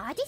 おじ